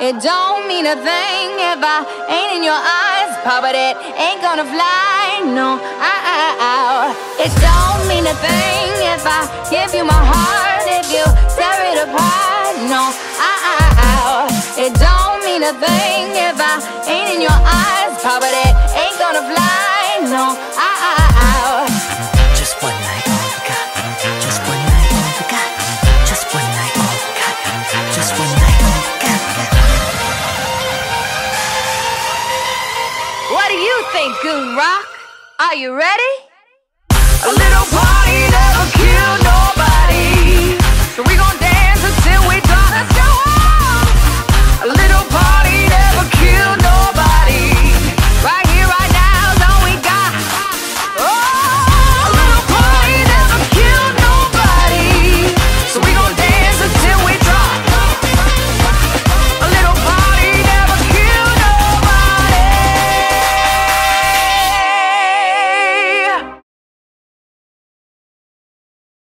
It don't mean a thing if I ain't in your eyes, Papa. That ain't gonna fly, no. Ow. It don't mean a thing if I give you my heart, if you tear it apart, no. Ow. It don't mean a thing if I ain't in your eyes, Papa. That you think, Goon Rock? Are you ready?